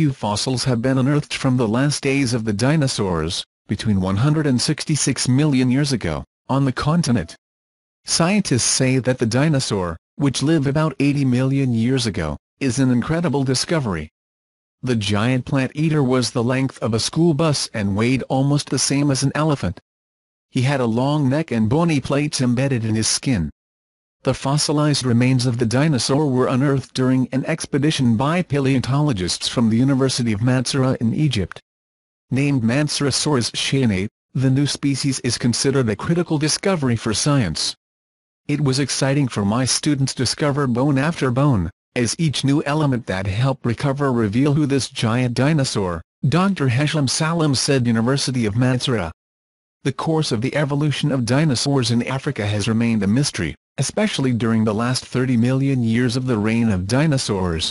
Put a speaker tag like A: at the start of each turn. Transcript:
A: few fossils have been unearthed from the last days of the dinosaurs, between 166 million years ago, on the continent. Scientists say that the dinosaur, which lived about 80 million years ago, is an incredible discovery. The giant plant-eater was the length of a school bus and weighed almost the same as an elephant. He had a long neck and bony plates embedded in his skin. The fossilized remains of the dinosaur were unearthed during an expedition by paleontologists from the University of Mansoura in Egypt. Named Mansourasaurus shahinae, the new species is considered a critical discovery for science. It was exciting for my students to discover bone after bone, as each new element that helped recover reveal who this giant dinosaur, Dr. Hesham Sallam said University of Mansoura. The course of the evolution of dinosaurs in Africa has remained a mystery, especially during the last 30 million years of the reign of dinosaurs.